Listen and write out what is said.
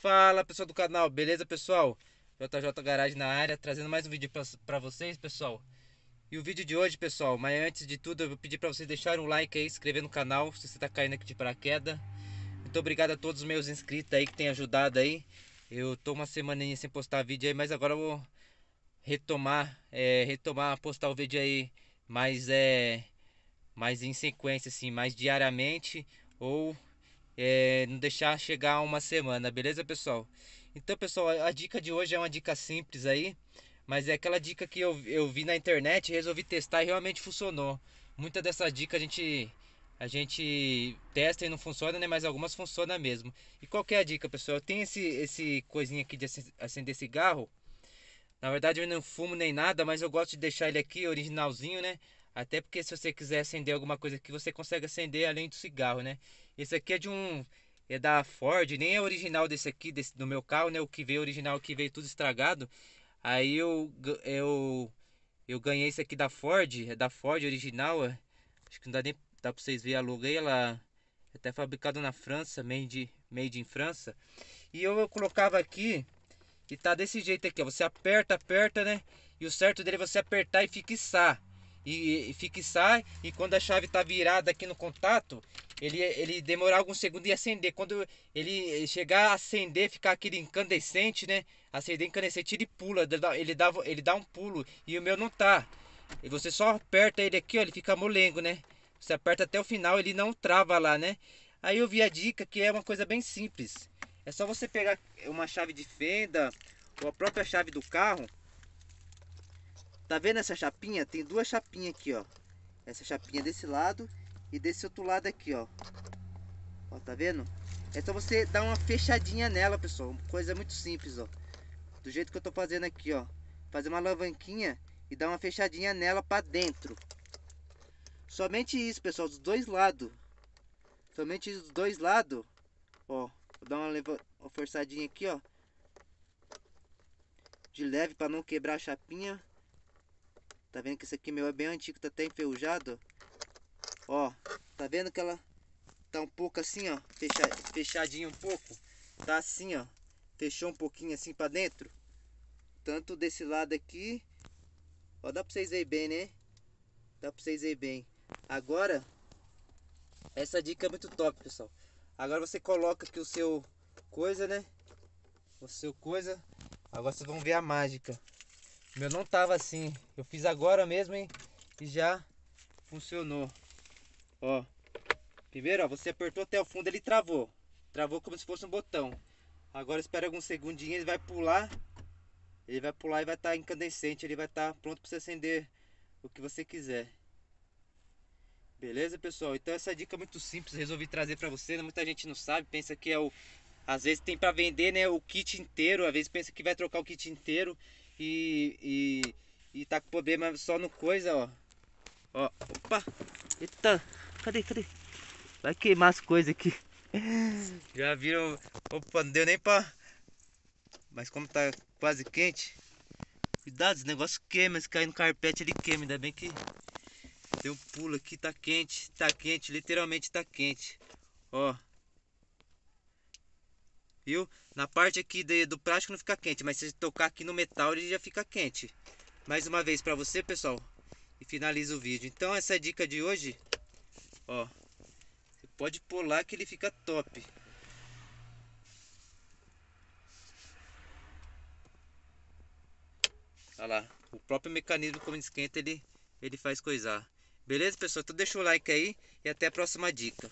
Fala pessoal do canal, beleza pessoal? JJ Garage na área, trazendo mais um vídeo para vocês pessoal. E o vídeo de hoje pessoal, mas antes de tudo eu vou pedir para vocês deixarem um like aí, inscrever no canal Se você está caindo aqui de paraquedas. Muito obrigado a todos os meus inscritos aí que tem ajudado aí. Eu tô uma semaninha sem postar vídeo aí, mas agora eu vou retomar é, Retomar, postar o vídeo aí mais, é, mais em sequência assim, mais diariamente Ou é, não deixar chegar uma semana, beleza pessoal? Então pessoal, a dica de hoje é uma dica simples aí, mas é aquela dica que eu, eu vi na internet, resolvi testar e realmente funcionou. Muita dessa dica a gente a gente testa e não funciona, né? Mas algumas funcionam mesmo. E qual é a dica, pessoal? Eu tenho esse, esse coisinha aqui de acender cigarro. Na verdade eu não fumo nem nada, mas eu gosto de deixar ele aqui originalzinho, né? Até porque se você quiser acender alguma coisa aqui, você consegue acender além do cigarro, né? Esse aqui é de um é da Ford, nem é original desse aqui, desse, do meu carro, né? O que veio original, que veio tudo estragado. Aí eu eu eu ganhei esse aqui da Ford, é da Ford original, é, acho que não dá nem dá para vocês verem a logo aí, ela é até fabricado na França, made made in França. E eu, eu colocava aqui e tá desse jeito aqui, ó. Você aperta, aperta, né? E o certo dele é você apertar e fixar e, e fixar e quando a chave está virada aqui no contato ele, ele demorar alguns segundos e acender. Quando ele chegar a acender ficar aquele incandescente né? Acender incandescente ele pula ele dá, ele dá um pulo e o meu não tá. E você só aperta ele aqui ó, ele fica molengo né? Você aperta até o final ele não trava lá né? Aí eu vi a dica que é uma coisa bem simples. É só você pegar uma chave de fenda ou a própria chave do carro Tá vendo essa chapinha? Tem duas chapinhas aqui, ó. Essa chapinha desse lado e desse outro lado aqui, ó. Ó, tá vendo? É só você dar uma fechadinha nela, pessoal. Coisa muito simples, ó. Do jeito que eu tô fazendo aqui, ó. Fazer uma alavanquinha e dar uma fechadinha nela pra dentro. Somente isso, pessoal, dos dois lados. Somente dos dois lados. Ó, vou dar uma, uma forçadinha aqui, ó. De leve para não quebrar a chapinha. Tá vendo que esse aqui meu é bem antigo, tá até enferrujado. Ó, tá vendo que ela tá um pouco assim, ó, fecha, fechadinho um pouco. Tá assim, ó, fechou um pouquinho assim pra dentro. Tanto desse lado aqui, ó, dá pra vocês verem bem, né? Dá pra vocês verem bem. Agora, essa dica é muito top, pessoal. Agora você coloca aqui o seu coisa, né? O seu coisa. Agora vocês vão ver a mágica. Meu não tava assim. Eu fiz agora mesmo, hein? E já funcionou. Ó. Primeiro, ó, você apertou até o fundo, ele travou. Travou como se fosse um botão. Agora espera alguns segundinhos, ele vai pular. Ele vai pular e vai estar tá incandescente. Ele vai estar tá pronto para você acender o que você quiser. Beleza, pessoal? Então essa dica é muito simples, resolvi trazer para você. Né? Muita gente não sabe, pensa que é o... Às vezes tem para vender né, o kit inteiro, às vezes pensa que vai trocar o kit inteiro e, e, e tá com problema só no coisa, ó. Ó, opa! Eita! Cadê, cadê? Vai queimar as coisas aqui. Já viram? Opa, não deu nem pra... Mas como tá quase quente... Cuidado, esse negócio queima, se cair no carpete ele queima, ainda bem que... Deu um pulo aqui, tá quente, tá quente, literalmente tá quente. Ó. Viu? Na parte aqui de, do plástico não fica quente, mas se tocar aqui no metal ele já fica quente. Mais uma vez para você, pessoal. E finaliza o vídeo. Então essa é dica de hoje. Ó. Você pode pular que ele fica top. Olha lá. O próprio mecanismo como esquenta ele, ele faz coisar. Beleza, pessoal? Então deixa o like aí e até a próxima dica.